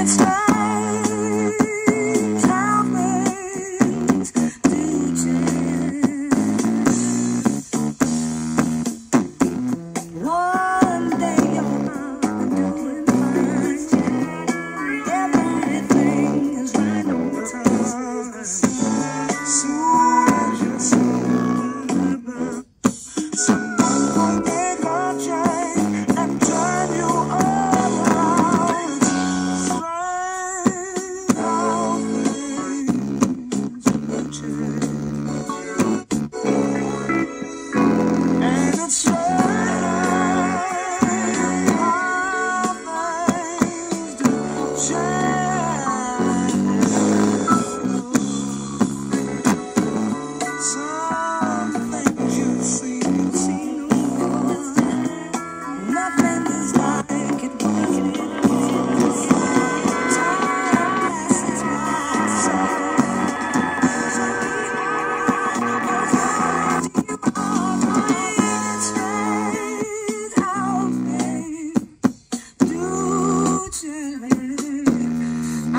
it's time.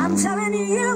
I'm telling you.